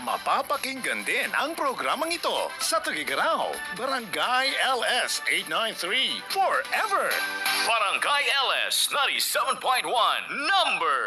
Mapapakinggan din ang programang ito sa Tugigaraw, Barangay LS 893, Forever! Barangay LS 97.1, number